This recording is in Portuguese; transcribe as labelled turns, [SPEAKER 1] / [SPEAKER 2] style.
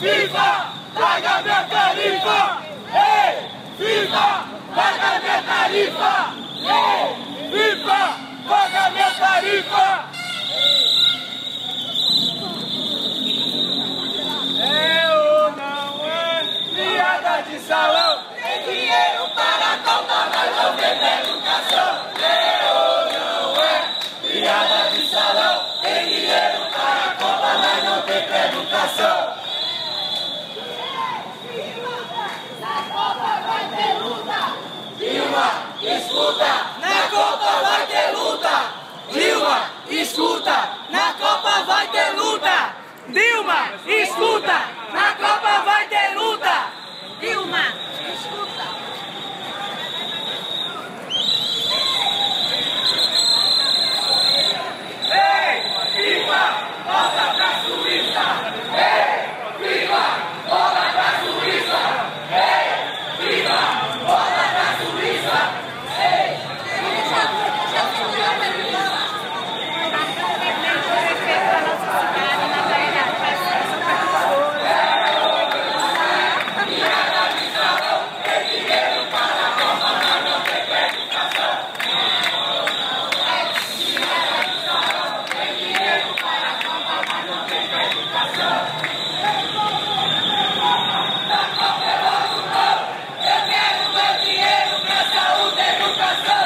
[SPEAKER 1] FIFA, paga minha tarifa! Ei, FIFA, paga minha tarifa! Ei, FIFA, paga minha tarifa! É ou não é piada de salão?
[SPEAKER 2] Tem dinheiro para Copa, mas não tem educação.
[SPEAKER 1] É ou não é piada de salão?
[SPEAKER 2] Tem dinheiro para Copa, mas não tem educação.
[SPEAKER 1] ¡Naco!
[SPEAKER 2] Eu quero meu dinheiro pra saúde e educação.